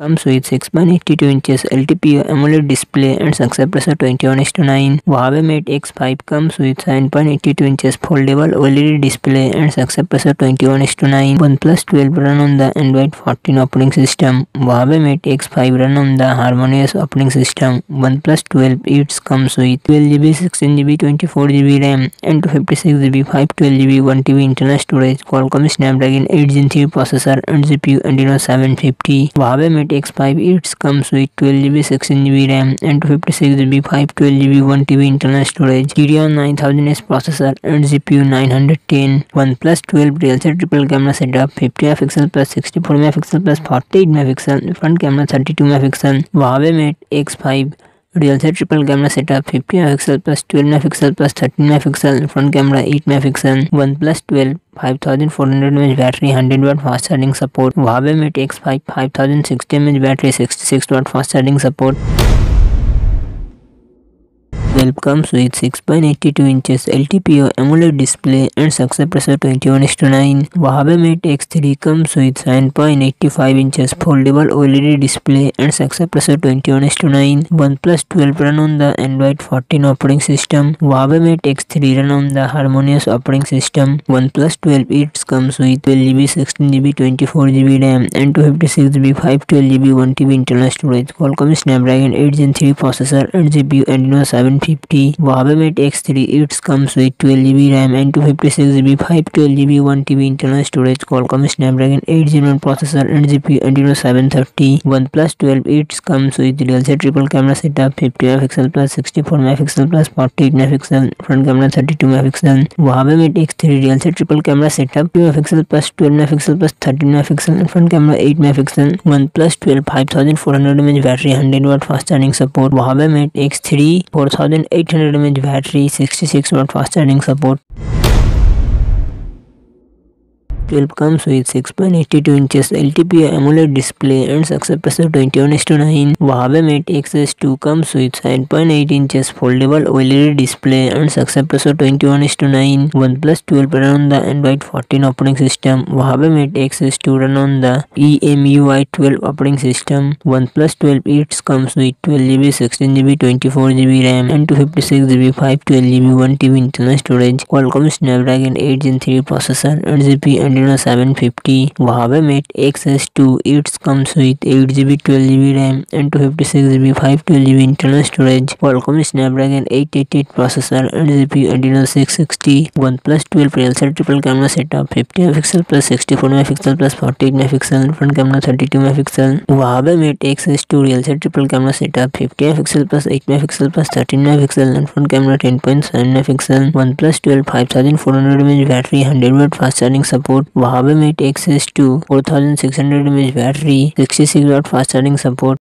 Comes with 6.82 inches LTPO AMOLED display and success pressure 21 to 9. Huawei Mate X5 comes with 7.82 inches foldable OLED display and success pressure 21 to 9. OnePlus 12 run on the Android 14 operating system. Huawei Mate X5 run on the Harmonious operating system. OnePlus 12 it comes with 12GB, 16GB, 24GB RAM and 256GB, 512GB, 1TB internal storage. Qualcomm Snapdragon 8 Gen 3 processor and GPU Adreno 750. Huawei Mate X5 it comes with 12GB, 16GB RAM and 56GB, 512GB, 1TB internal storage, Radeon 9000S processor and GPU 910. OnePlus 12 real set triple camera setup 50MP plus 64MP plus 48MP, front camera 32MP, Huawei Mate X5 real से triple camera setup 50 megapixel plus 12 megapixel plus thirteen mega pixel front camera eight mega pixel one plus twelve five thousand four hundred एमच battery hundred watt fast charging support Huawei में takes five five thousand sixty एमच battery sixty six watt fast charging support Well comes with 6.82 inches LTPO AMOLED display and success pressure 21 to 9. Huawei Mate X3 comes with 7.85 inches foldable OLED display and success pressure 21 to 9. OnePlus 12 run on the Android 14 operating system. Huawei Mate X3 run on the Harmonious operating system. OnePlus 12 it comes with 12GB, 16GB, 24GB RAM and 256GB, 512GB, 1TB internal storage. Qualcomm Snapdragon 8 Gen 3 processor and GPU Adreno 7 50 Huawei Mate X3 it comes with 12GB RAM and 256GB 512GB 1TB internal storage Qualcomm Snapdragon 8 Gen 1 processor and GPU Adreno 730 OnePlus 12 it comes with real set triple camera setup 50 MP plus 64 MP plus 48 MP front camera 32 MP Huawei Mate X3 real set triple camera setup 2 MP plus 12 MP plus 13 MP and front camera 8 MP OnePlus 12 5400 mAh battery 100 watt fast charging support Huawei Mate X3 4000 800 mAh battery 66 watt fast charging support 12 comes with 6.82 inches LTPO AMOLED display and success pressure 21 to 9. Huawei Mate X2 comes with 7.8 inches foldable OLED display and success pressure 21 to 9. OnePlus 12 run on the Android 14 operating system. Huawei Mate X2 run on the EMUI 12 operating system. OnePlus 12 it comes with 12GB, 16GB, 24GB RAM and 256GB, 512GB, 1TB internal storage. Qualcomm Snapdragon 8 Gen 3 processor and GPU and Adreno 750 Huawei Mate X2 it comes with 8GB 12GB RAM and 256GB 512GB internal storage Qualcomm Snapdragon 888 processor and GPU Adreno 660 OnePlus 12 real set triple camera setup 50 MP plus 64 MP plus 48 MP front camera 32 MP Huawei Mate X2 real set triple camera setup 50 MP plus 8 MP plus 13 MP and front camera 10.7 MP OnePlus 12 5400 mAh battery 100 watt fast charging support Huawei mate access two four thousand six hundred M H battery, sixty six fast charging support